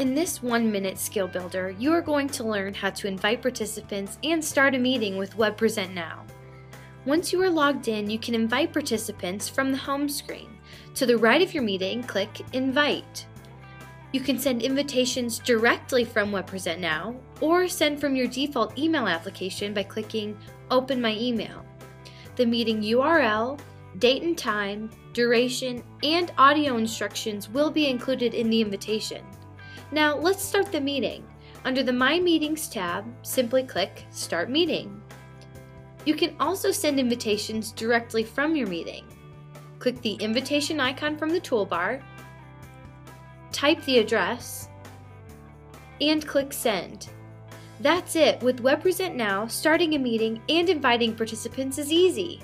In this one minute skill builder, you are going to learn how to invite participants and start a meeting with WebPresentNow. Once you are logged in, you can invite participants from the home screen. To the right of your meeting, click Invite. You can send invitations directly from WebPresentNow or send from your default email application by clicking Open My Email. The meeting URL, date and time, duration, and audio instructions will be included in the invitation. Now let's start the meeting. Under the My Meetings tab, simply click Start Meeting. You can also send invitations directly from your meeting. Click the invitation icon from the toolbar, type the address, and click Send. That's it. With WebPresentNow, starting a meeting and inviting participants is easy.